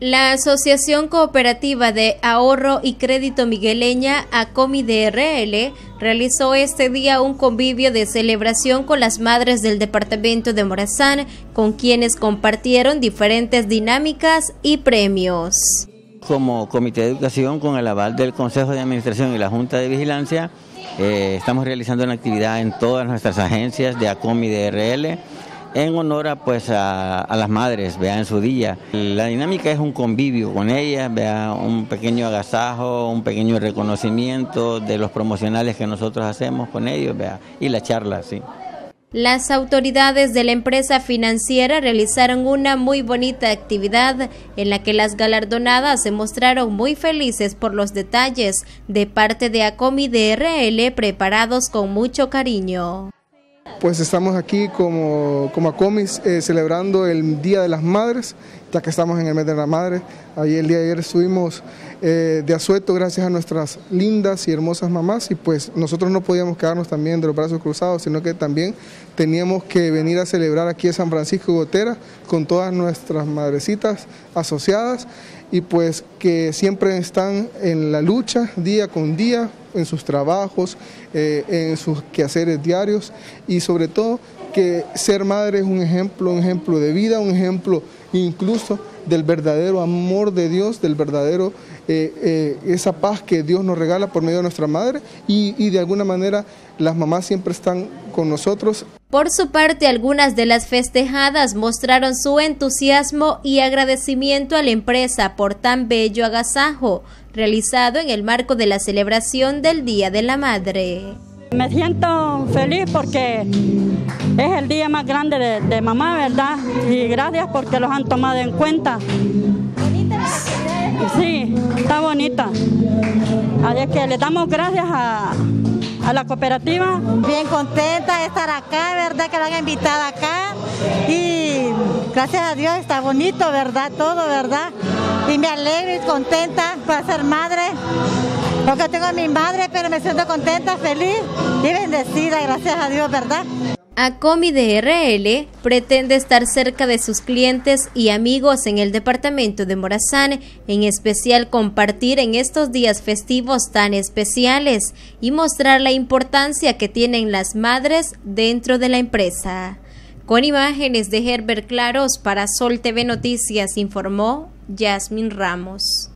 La Asociación Cooperativa de Ahorro y Crédito Migueleña, ACOMI DRL, realizó este día un convivio de celebración con las madres del departamento de Morazán, con quienes compartieron diferentes dinámicas y premios. Como Comité de Educación, con el aval del Consejo de Administración y la Junta de Vigilancia, eh, estamos realizando una actividad en todas nuestras agencias de ACOMI DRL en honor a, pues, a, las madres, vea, en su día. La dinámica es un convivio con ellas, vea, un pequeño agasajo, un pequeño reconocimiento de los promocionales que nosotros hacemos con ellos, vea, y la charla, sí. Las autoridades de la empresa financiera realizaron una muy bonita actividad en la que las galardonadas se mostraron muy felices por los detalles de parte de ACOMI DRL preparados con mucho cariño pues estamos aquí como, como ACOMIS eh, celebrando el Día de las Madres, ya que estamos en el mes de la madre. Ahí el día de ayer estuvimos eh, de asueto gracias a nuestras lindas y hermosas mamás y pues nosotros no podíamos quedarnos también de los brazos cruzados, sino que también teníamos que venir a celebrar aquí en San Francisco Gotera con todas nuestras madrecitas asociadas y pues que siempre están en la lucha día con día en sus trabajos, eh, en sus quehaceres diarios y sobre todo que ser madre es un ejemplo, un ejemplo de vida, un ejemplo incluso del verdadero amor de Dios, del verdadero, eh, eh, esa paz que Dios nos regala por medio de nuestra madre y, y de alguna manera las mamás siempre están con nosotros. Por su parte, algunas de las festejadas mostraron su entusiasmo y agradecimiento a la empresa por tan bello agasajo realizado en el marco de la celebración del Día de la Madre. Me siento feliz porque es el día más grande de, mamá, ¿verdad? Y gracias porque los han tomado en cuenta. Sí, está bonita. Así que le damos gracias a, a la cooperativa. Bien contenta de estar acá, ¿verdad? Que la han invitado acá. Y gracias a Dios está bonito, ¿verdad? Todo, ¿verdad? Y me alegro y contenta por ser madre. Porque tengo a mi madre, pero me siento contenta, feliz y bendecida, gracias a Dios, ¿verdad? ACOMI DRL pretende estar cerca de sus clientes y amigos en el departamento de Morazán, en especial compartir en estos días festivos tan especiales y mostrar la importancia que tienen las madres dentro de la empresa. Con imágenes de Herbert Claros para Sol TV Noticias informó Yasmin Ramos.